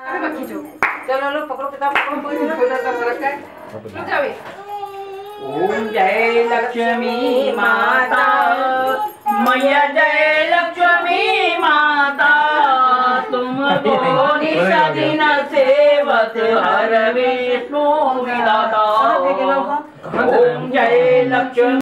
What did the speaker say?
चलो लो पकड़ो पकड़ो कोई रखा है ओम जय लक्ष्मी माता मैया जय लक्ष्मी माता तुमको निशा दिन सेवत हर विष्णु विदाता ओम जय लक्ष्मी